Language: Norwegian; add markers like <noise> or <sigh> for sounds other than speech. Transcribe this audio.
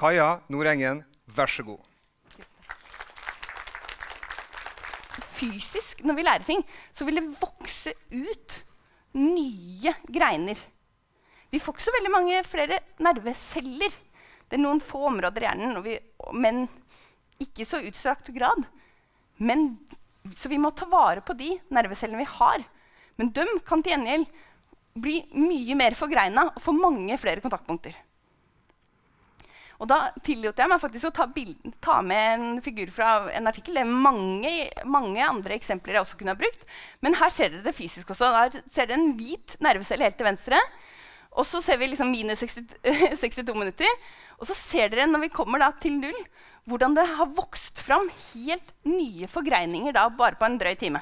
Kaja Nordengen, vær så god. Fysisk, når vi lærer ting, så vil det vokse ut nye greiner. Vi får ikke så veldig mange flere nerveceller. Det er noen få områder i hjernen, vi, men ikke i så utstrakt grad. Men, så vi må ta vare på de nervecellene vi har. Men de kan til gjengjeld bli mye mer forgreina og få mange flere kontaktpunkter. Og da tillot jeg meg faktisk å ta, bilden, ta, med en figur fra en artikkel. Det er mange, mange, andre eksempler jeg også kunne ha brukt. Men her ser dere det fysisk også. Her ser dere en hvit nervecelle helt til venstre. Og så ser vi liksom minus 60, 62 <laughs> minutter. Og så ser dere når vi kommer til null, hvordan det har vokst fram helt nye forgreininger da, bare på en drøy time.